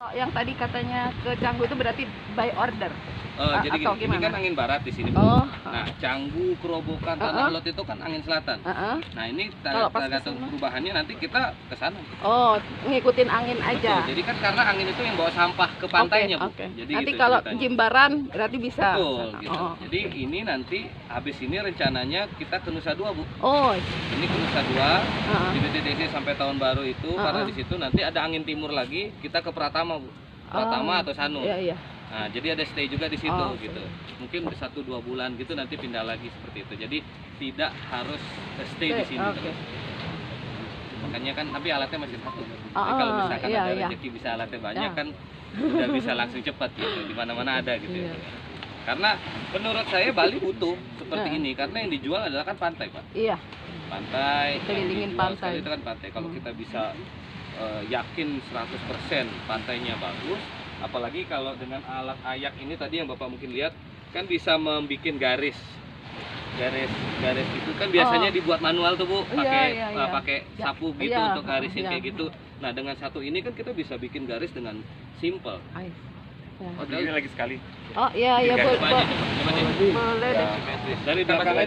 Oh, yang tadi katanya ke Canggu itu berarti by order. Eh, A- jadi gini, ini kan angin barat di sini. Bu. Oh. Nah, Canggu, Kerobokan, Tanah Uh-uh. Lot itu kan angin selatan. Heeh. Nah, ini tergantung perubahannya nanti kita ke sana. Oh, ngikutin angin aja. Betul. Jadi kan karena angin itu yang bawa sampah ke pantainya, Bu. Oke, oke. Jadi Nanti gitu kalau ceritanya. Jimbaran berarti bisa. Betul, gitu. Oh. Jadi ini nanti habis ini rencananya kita ke Nusa Dua, Bu. Oh, Ini ke Nusa Dua, heeh. di BTDC sampai tahun baru itu karena Uh-uh. di situ nanti ada angin timur lagi, kita ke Pratama, Bu. Pratama Oh, atau Sanur. Iya, iya. Nah, jadi ada stay juga di situ Oh, oke. gitu. Mungkin satu dua bulan gitu nanti pindah lagi seperti itu. Jadi tidak harus stay di sini. Oke. Makanya kan tapi alatnya masih satu. Jadi Ah, kalau misalkan iya, ada iya. rezeki bisa alatnya banyak Ya. kan udah bisa langsung cepat gitu. Di mana-mana ada gitu. Iya. ya. Karena menurut saya Bali butuh seperti Nah. ini karena yang dijual adalah kan pantai, Pak. Iya. Pantai. Kelilingin pantai. Itu kan pantai. Kalau Hmm. kita bisa eh, yakin 100% pantainya bagus, apalagi kalau dengan alat ayak ini tadi yang Bapak mungkin lihat kan bisa membuat garis garis garis itu kan biasanya Oh. dibuat manual tuh Bu, Iya, pakai iya, eh, iya. pakai Ya, sapu gitu iya, untuk garisin iya. kayak gitu. Nah, dengan satu ini kan kita bisa bikin garis dengan simple. Ya. Oh, ini lagi sekali Oh, iya, iya, Coba boleh. coba, coba. Boleh. Dari belakang aja.